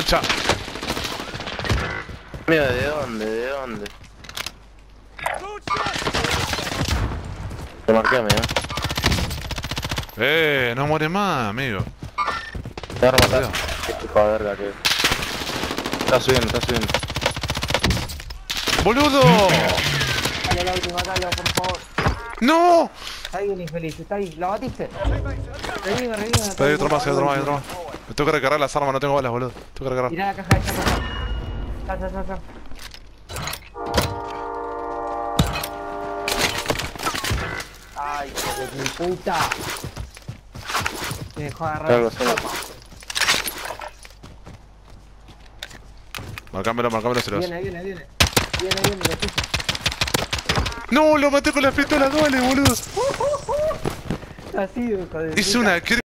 Concha. Mira, ¿de dónde? ¿De dónde? Te marqué, amigo. Eh, no muere más, amigo. Te van a matar. Qué hijo de verga que. Está subiendo, está subiendo. ¡Boludo! Dale la última talla, por favor. ¡No! Está ahí el infeliz, está ahí. ¿La batiste? Revime, revime. Está ahí otro más, hay otro más, hay otro más. Me tengo que recargar las armas, no tengo balas, boludo. Tengo que recargar. Mirá la caja de chapas. Ya, ya, ya, ya. Ay, hijo de mi puta. Me dejó agarrar. Salgo, salgo. Marcámelo, marcámelo, se lo Viene, viene, viene. Viene, viene, lo. ¡No! Lo maté con las pistolas duales, boludo. Así, hijo de Hice una